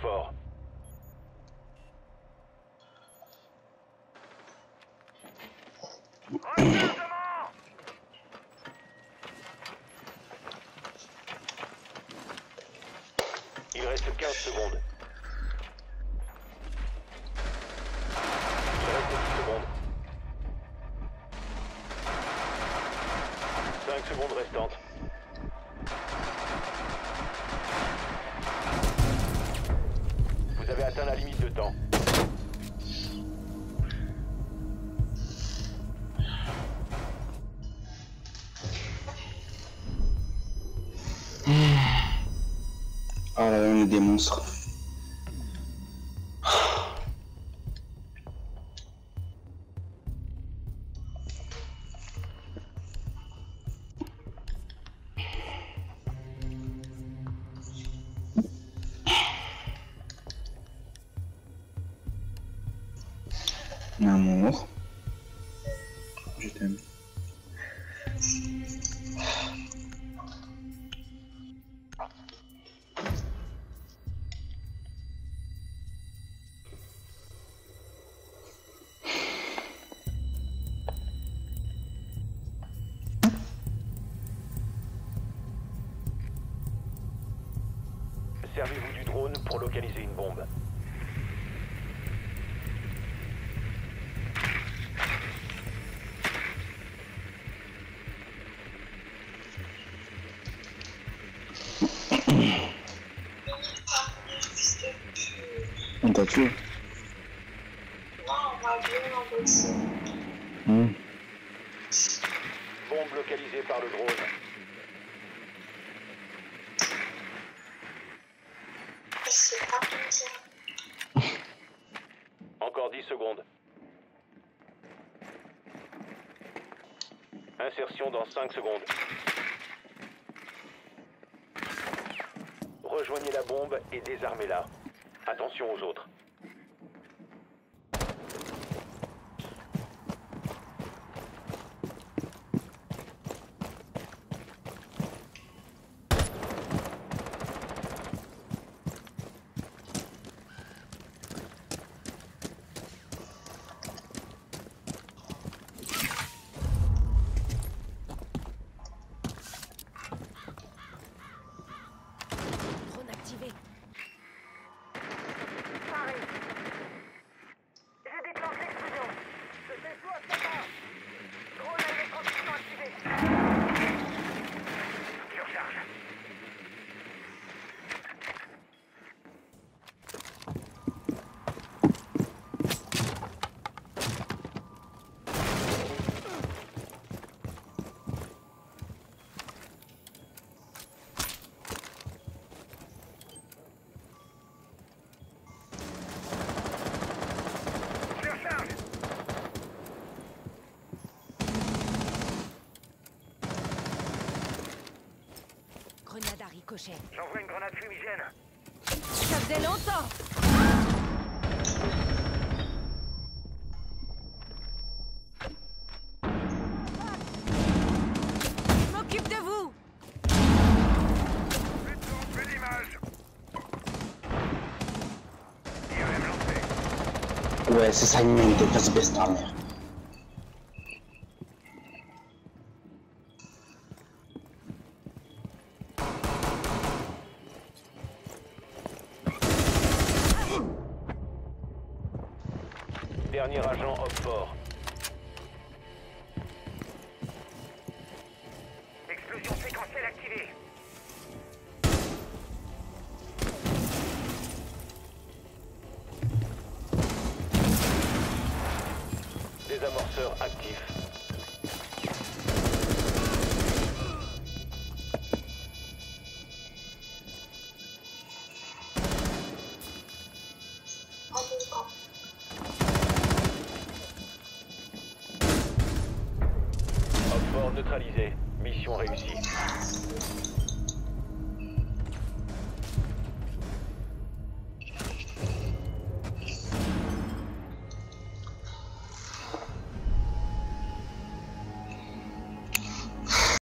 fort. Il reste 15 secondes. Il reste 10 secondes. 5 secondes restantes. Ah là, on est des monstres. Amour. Je t'aime. Servez-vous du drone pour localiser une bombe. On t'a tué. Non, on m'a. Hmm. Bombe localisée par le drone. Encore 10 secondes. Insertion dans 5 secondes. Rejoignez la bombe et désarmez-la. Attention aux autres. J'envoie une grenade fumigène. Ça faisait longtemps. Je m'occupe de vous. Plus de d'image. Ouais, c'est ça, il mérite de se Dernier agent op fort. Explosion séquentielle activée. Désamorceur actif. Neutralisé. Mission réussie.